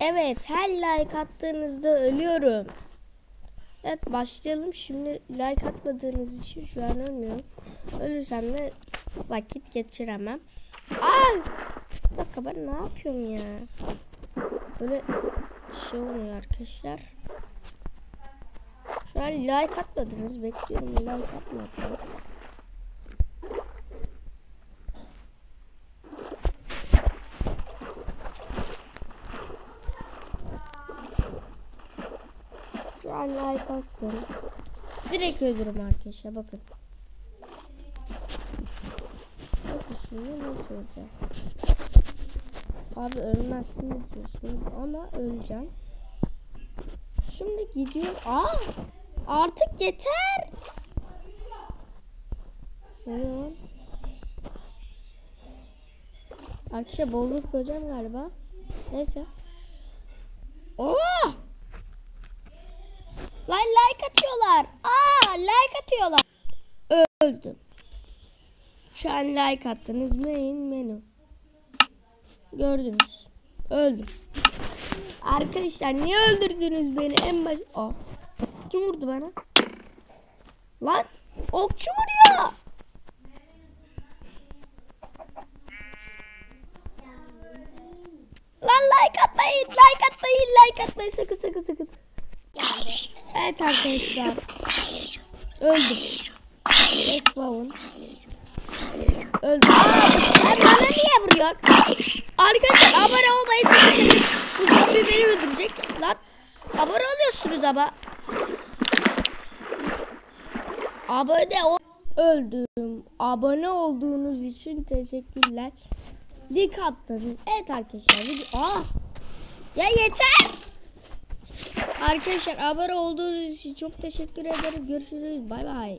Evet her like attığınızda ölüyorum. Evet başlayalım. Şimdi like atmadığınız için şu an ölmüyorum. Ölürsem de vakit geçiremem. Ay! Bir dakika ben ne yapıyorum ya? Böyle şey oluyor arkadaşlar. Şu an like atmadınız. Bekliyorum like atmadınız. Şu an like atsın. Direkt öldürürüm arkadaşlar bakın. Bakın şimdi nasıl olacak. Abi ölmezsiniz diyorsunuz ama öleceğim. Şimdi gidiyor. Aa! Artık yeter. Ne? Arkadaşlar bolluk koyacağım galiba. Neyse. Oo! Lan like atıyorlar. Aa like atıyorlar. Öldüm. Şu an like attınız. Main menü. Gördünüz. Öldüm. Arkadaşlar niye öldürdünüz beni en baş... Ah. Kim vurdu bana? Lan okçu vuruyor. Lan like atmayın, like atmayın, like atmayın sakın sakın sakın. Evet arkadaşlar. Öldüm. Respawn. Öldüm. Aa, bana niye vuruyorsun? Arkadaşlar abone olmayı sakın. Bu zombi beni öldürecek. Lan abone oluyorsunuz ama. Abone ol. Öldüm. Abone olduğunuz için teşekkürler. Dik attınız. Evet arkadaşlar. Aa! Ya yeter. Arkadaşlar abone olduğunuz için çok teşekkür ederim. Görüşürüz. Bay bay.